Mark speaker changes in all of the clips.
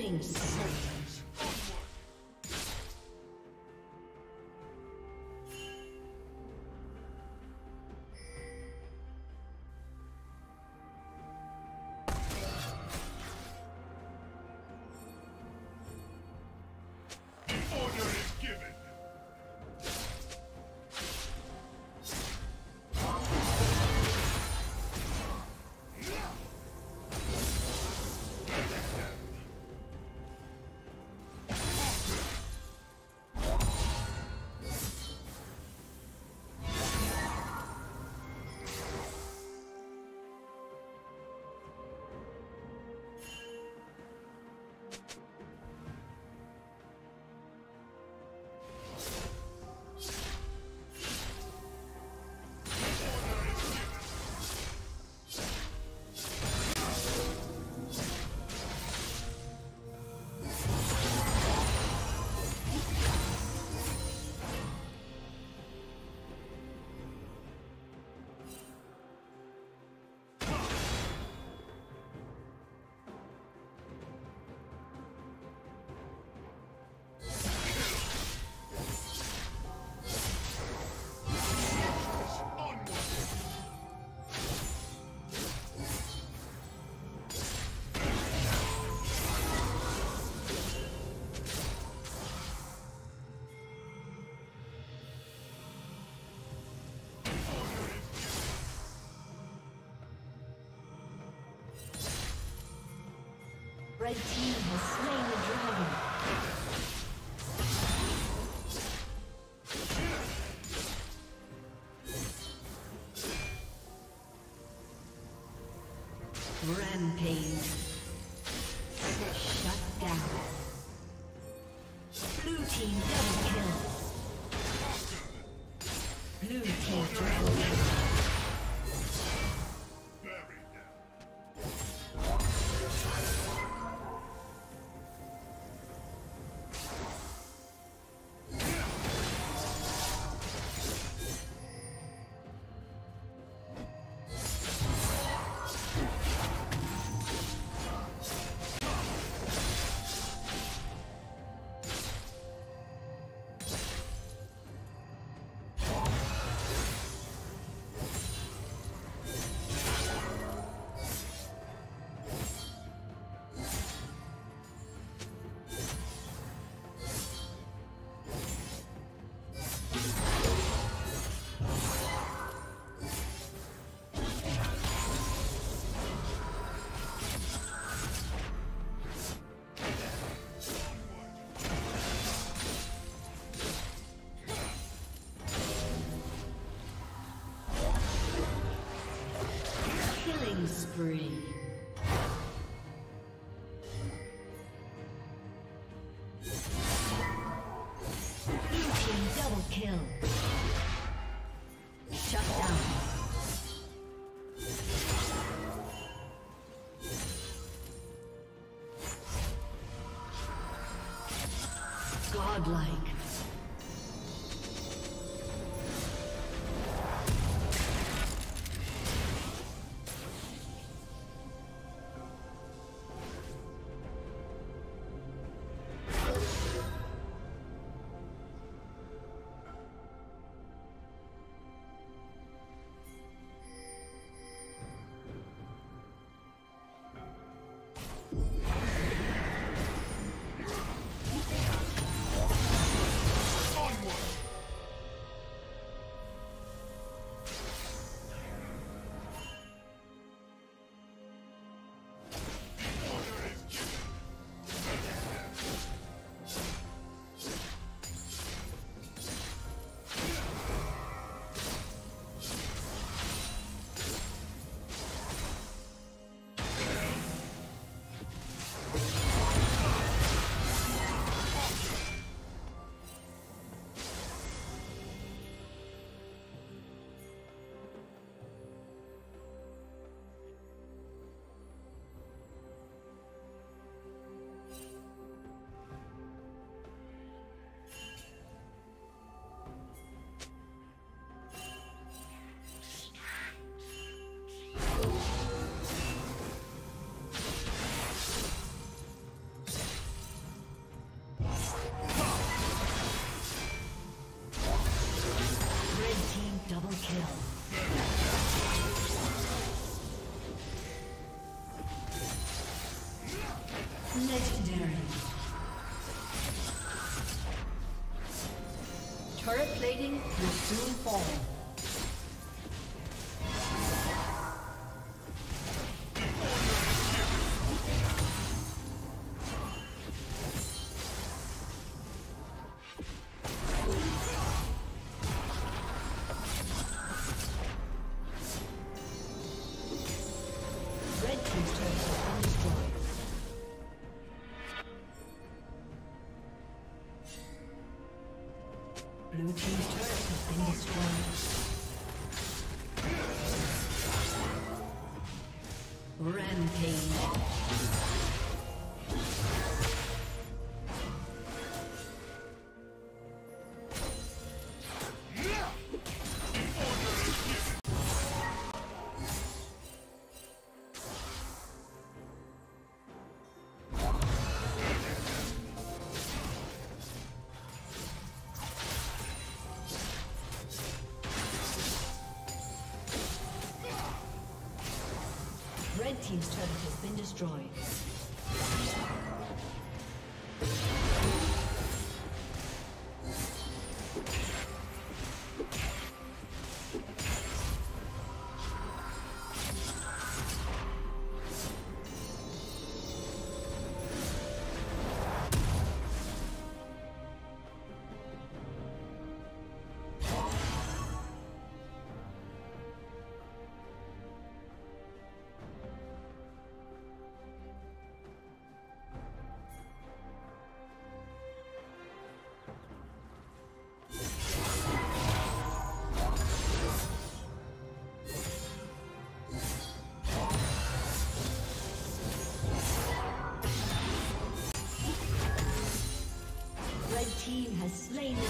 Speaker 1: Things. Red team has slain the dragon. Rampage. Shut down. Blue team double Godlike. Rampage. Destroyed. Team has slain the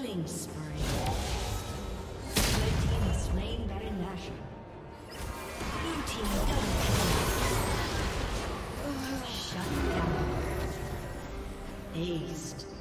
Speaker 1: Killing spree. Red team has slain Baron Nashor. Blue team double kill. Shut down. Aced.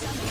Speaker 1: Summoner